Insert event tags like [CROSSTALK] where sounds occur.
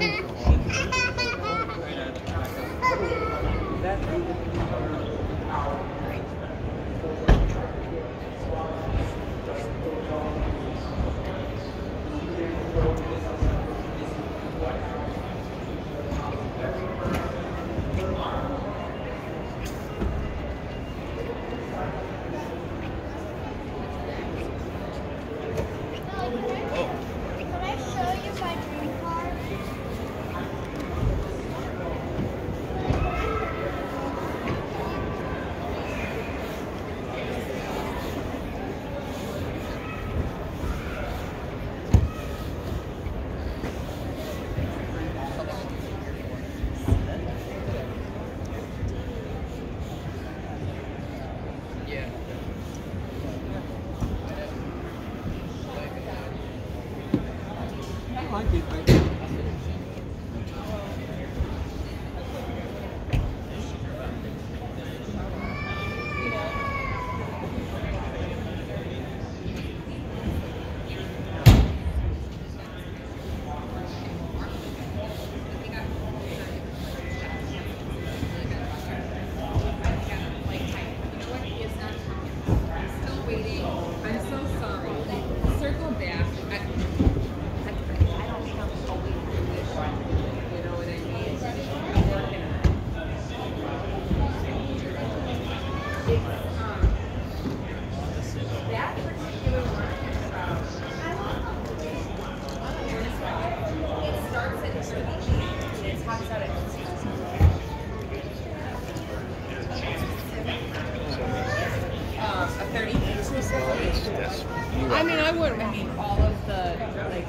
Show [LAUGHS] you? I it, but I mean, I wouldn't eat all of the. Like,